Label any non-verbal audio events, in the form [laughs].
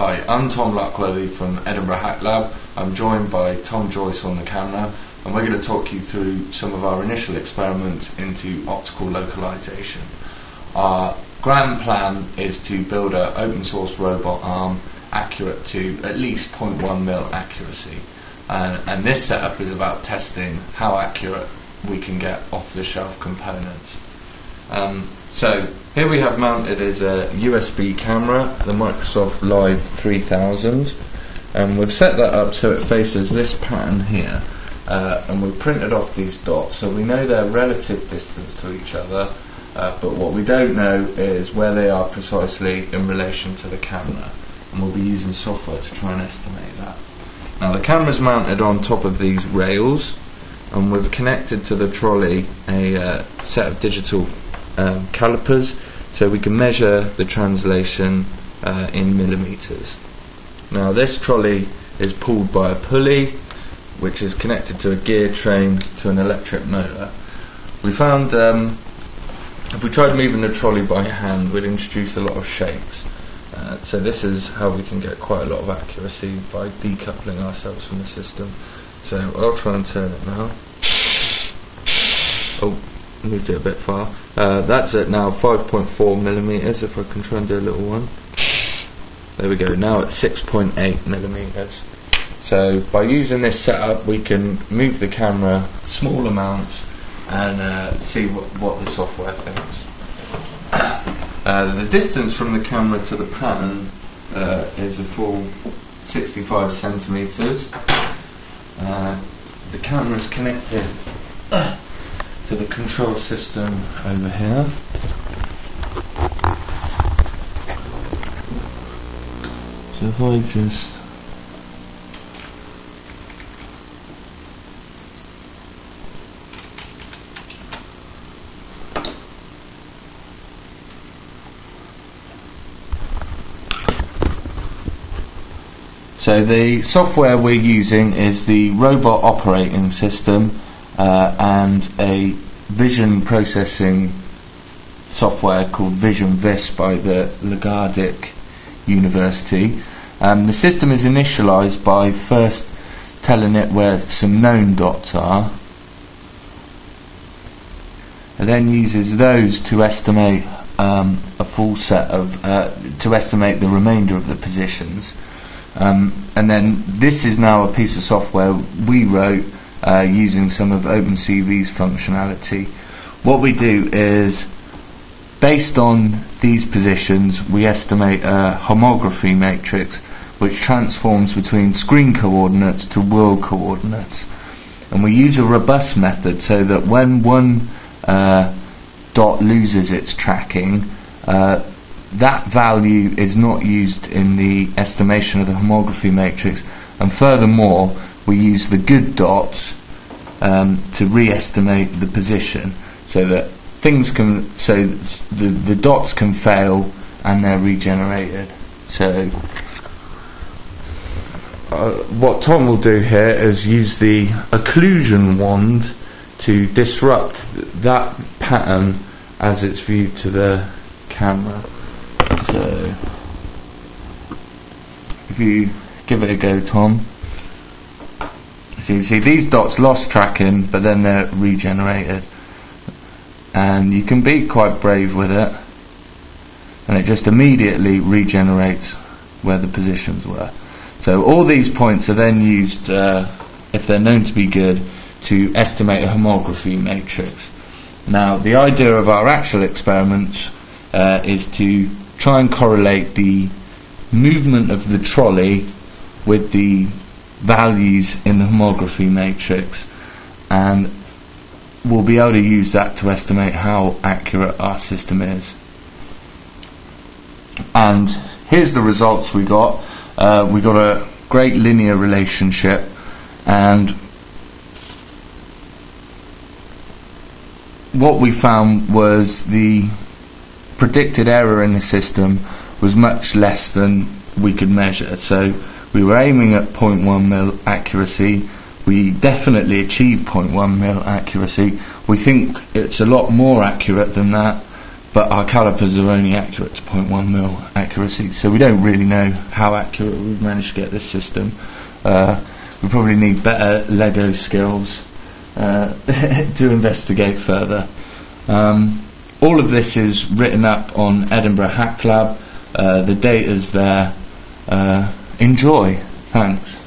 Hi, I'm Tom Larkworthy from Edinburgh Hack Lab. I'm joined by Tom Joyce on the camera and we're going to talk you through some of our initial experiments into optical localization. Our grand plan is to build an open source robot arm accurate to at least 0.1 mil accuracy. And, and this setup is about testing how accurate we can get off the shelf components. Um, so here we have mounted is a USB camera, the Microsoft Live 3000, and we've set that up so it faces this pattern here, uh, and we've printed off these dots, so we know their relative distance to each other, uh, but what we don't know is where they are precisely in relation to the camera, and we'll be using software to try and estimate that. Now the camera's mounted on top of these rails, and we've connected to the trolley a uh, set of digital um, calipers so we can measure the translation uh, in millimeters. Now this trolley is pulled by a pulley which is connected to a gear train to an electric motor. We found um, if we tried moving the trolley by hand we'd introduce a lot of shakes. Uh, so this is how we can get quite a lot of accuracy by decoupling ourselves from the system. So I'll try and turn it now. Oh, moved it a bit far. Uh, that's it now 5.4 millimeters. If I can try and do a little one. There we go. Now at 6.8 millimeters. So by using this setup, we can move the camera small amounts and uh, see what, what the software thinks. Uh, the distance from the camera to the pattern uh, is a full 65 centimeters. Uh, the camera is connected to the control system over here. So if I just So the software we're using is the robot operating system uh, and a vision processing software called Vision Visp by the Lagadic University. Um, the system is initialized by first telling it where some known dots are, and then uses those to estimate um, a full set of uh, to estimate the remainder of the positions. Um, and then this is now a piece of software we wrote uh, using some of OpenCV's functionality. What we do is, based on these positions, we estimate a homography matrix which transforms between screen coordinates to world coordinates. And we use a robust method so that when one uh, dot loses its tracking, uh, that value is not used in the estimation of the homography matrix, and furthermore, we use the good dots um, to re-estimate the position so that things can so the the dots can fail and they're regenerated. So uh, what Tom will do here is use the occlusion wand to disrupt that pattern as it's viewed to the camera. So if you give it a go, Tom. So you see these dots lost tracking, but then they're regenerated. And you can be quite brave with it. And it just immediately regenerates where the positions were. So all these points are then used, uh, if they're known to be good, to estimate a homography matrix. Now, the idea of our actual experiments uh, is to try and correlate the movement of the trolley with the values in the homography matrix and we'll be able to use that to estimate how accurate our system is. And here's the results we got. Uh, we got a great linear relationship and what we found was the predicted error in the system was much less than we could measure. So we were aiming at 0.1 mil accuracy. We definitely achieved 0.1 mil accuracy. We think it's a lot more accurate than that. but our calipers are only accurate to 0.1 mil accuracy, so we don't really know how accurate we've managed to get this system. Uh, we probably need better Lego skills uh, [laughs] to investigate further. Um, all of this is written up on Edinburgh Hack Lab. Uh, the data's there. Uh, enjoy. Thanks.